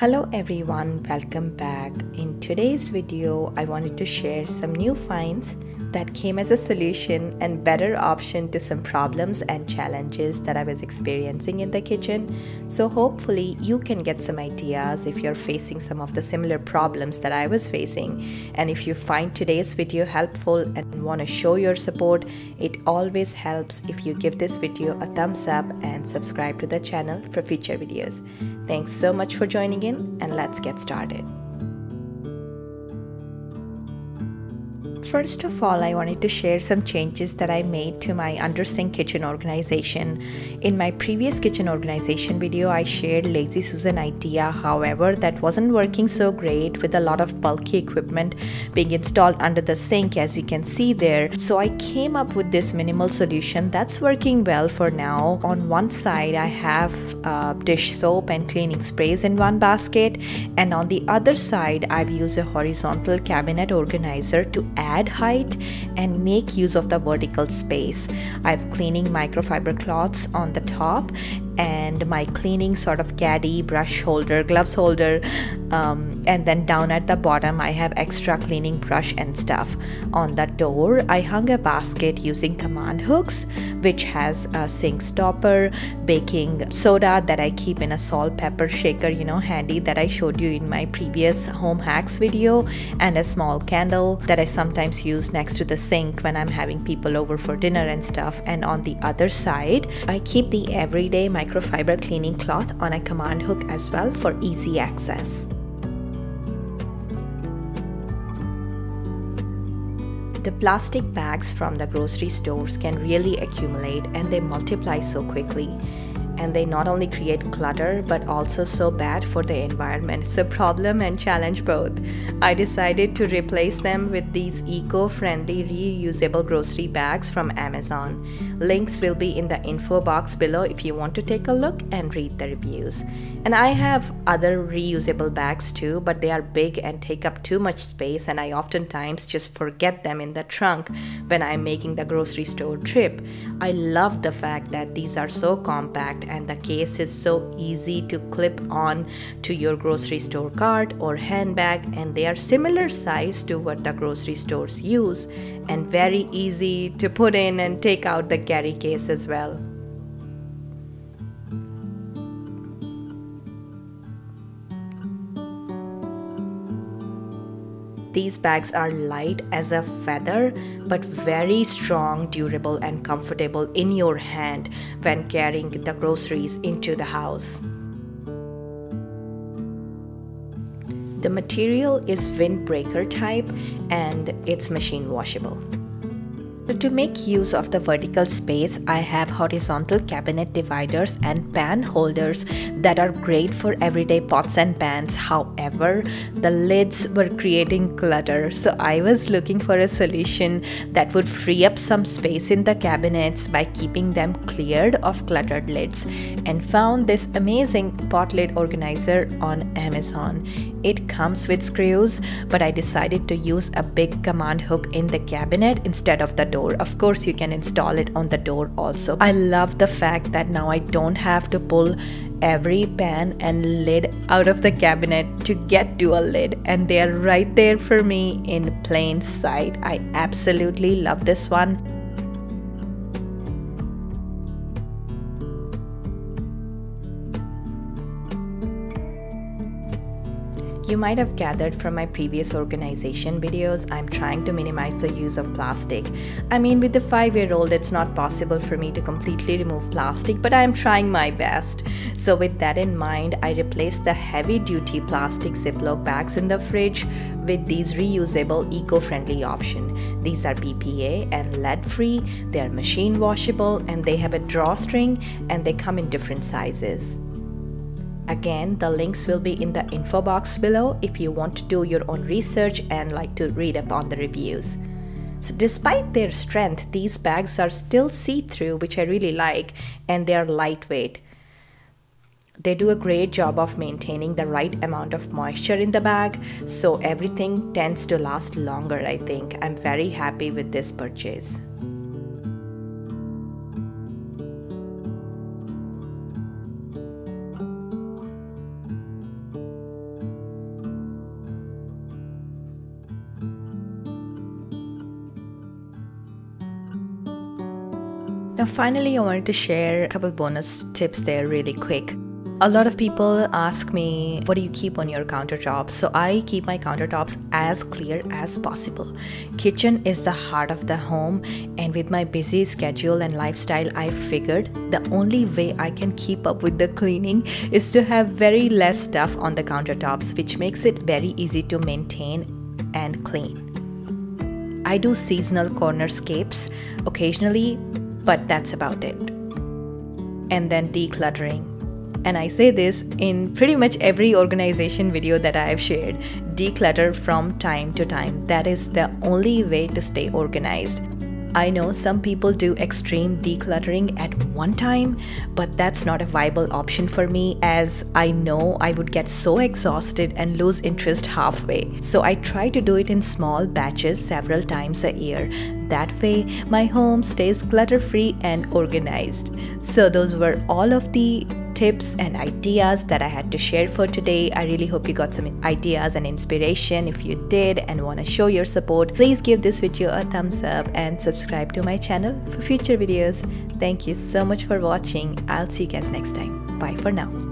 Hello everyone, welcome back. In today's video, I wanted to share some new finds that came as a solution and better option to some problems and challenges that I was experiencing in the kitchen. So hopefully you can get some ideas if you're facing some of the similar problems that I was facing. And if you find today's video helpful and want to show your support, it always helps if you give this video a thumbs up and subscribe to the channel for future videos. Thanks so much for joining in and let's get started. First of all, I wanted to share some changes that I made to my undersink kitchen organization. In my previous kitchen organization video, I shared Lazy Susan idea. However, that wasn't working so great with a lot of bulky equipment being installed under the sink as you can see there. So I came up with this minimal solution that's working well for now. On one side, I have uh, dish soap and cleaning sprays in one basket and on the other side, I've used a horizontal cabinet organizer to add add height and make use of the vertical space. I have cleaning microfiber cloths on the top and my cleaning sort of caddy, brush holder, gloves holder, um, and then down at the bottom I have extra cleaning brush and stuff. On the door I hung a basket using command hooks which has a sink stopper, baking soda that I keep in a salt pepper shaker you know handy that I showed you in my previous home hacks video and a small candle that I sometimes use next to the sink when I'm having people over for dinner and stuff and on the other side I keep the everyday microfiber cleaning cloth on a command hook as well for easy access. The plastic bags from the grocery stores can really accumulate and they multiply so quickly and they not only create clutter but also so bad for the environment. It's a problem and challenge both. I decided to replace them with these eco-friendly reusable grocery bags from Amazon. Links will be in the info box below if you want to take a look and read the reviews. And I have other reusable bags too, but they are big and take up too much space and I oftentimes just forget them in the trunk when I'm making the grocery store trip. I love the fact that these are so compact and the case is so easy to clip on to your grocery store cart or handbag and they are similar size to what the grocery stores use and very easy to put in and take out the carry case as well. These bags are light as a feather but very strong, durable, and comfortable in your hand when carrying the groceries into the house. The material is windbreaker type and it's machine washable. To make use of the vertical space, I have horizontal cabinet dividers and pan holders that are great for everyday pots and pans. However, the lids were creating clutter, so I was looking for a solution that would free up some space in the cabinets by keeping them cleared of cluttered lids and found this amazing pot lid organizer on Amazon. It comes with screws, but I decided to use a big command hook in the cabinet instead of the door door. Of course, you can install it on the door also. I love the fact that now I don't have to pull every pan and lid out of the cabinet to get to a lid and they are right there for me in plain sight. I absolutely love this one. You might have gathered from my previous organization videos, I'm trying to minimize the use of plastic. I mean, with the 5 year old, it's not possible for me to completely remove plastic, but I'm trying my best. So, with that in mind, I replaced the heavy duty plastic Ziploc bags in the fridge with these reusable eco friendly option. These are BPA and lead free, they are machine washable, and they have a drawstring and they come in different sizes. Again, the links will be in the info box below if you want to do your own research and like to read up on the reviews. So despite their strength, these bags are still see-through, which I really like, and they are lightweight. They do a great job of maintaining the right amount of moisture in the bag, so everything tends to last longer, I think. I'm very happy with this purchase. Now, finally, I wanted to share a couple bonus tips there really quick. A lot of people ask me, what do you keep on your countertops? So I keep my countertops as clear as possible. Kitchen is the heart of the home, and with my busy schedule and lifestyle, I figured the only way I can keep up with the cleaning is to have very less stuff on the countertops, which makes it very easy to maintain and clean. I do seasonal cornerscapes occasionally, but that's about it. And then decluttering and I say this in pretty much every organization video that I have shared declutter from time to time. That is the only way to stay organized. I know some people do extreme decluttering at one time, but that's not a viable option for me as I know I would get so exhausted and lose interest halfway. So I try to do it in small batches several times a year. That way, my home stays clutter free and organized. So, those were all of the tips and ideas that I had to share for today. I really hope you got some ideas and inspiration. If you did and want to show your support, please give this video a thumbs up and subscribe to my channel for future videos. Thank you so much for watching. I'll see you guys next time. Bye for now.